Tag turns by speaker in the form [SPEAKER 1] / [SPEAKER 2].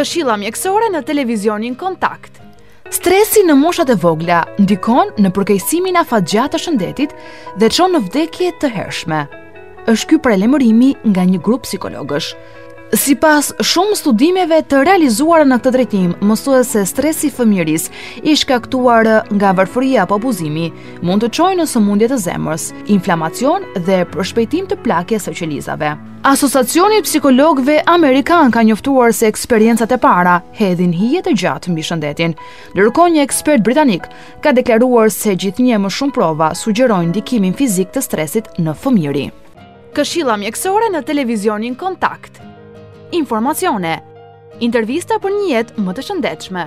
[SPEAKER 1] Këshilla mjekësore në televizionin Kontakt. Stresi në moshat e vogla ndikon në përkeqësimin afatgjatë të shëndetit dhe çon në vdekje të hershme. Është ky paralajmërimi nga një grup psikologësh. Sipas shumë studimeve të realizuara në këtë drejtim, mësohet se stresi i fëmijërisë i shkaktuar nga varfëria apo abuzimi mund të çojnë në sëmundje të zemrës, inflamacion dhe përshpejtim të plakjes së qelizave. Asociacioni i Psikologëve Amerikanë ka njoftuar se eksperiencat e para hedhin hije të gjatë mbi shëndetin. Ndërkohë një ekspert britanik ka deklaruar se gjithnjë e më shumë prova sugjerojnë ndikimin fizik të stresit në fëmijëri. Këshilla mjekësore në televizionin Kontakt. Informacione. Intervista për një jetë më të shëndetshme.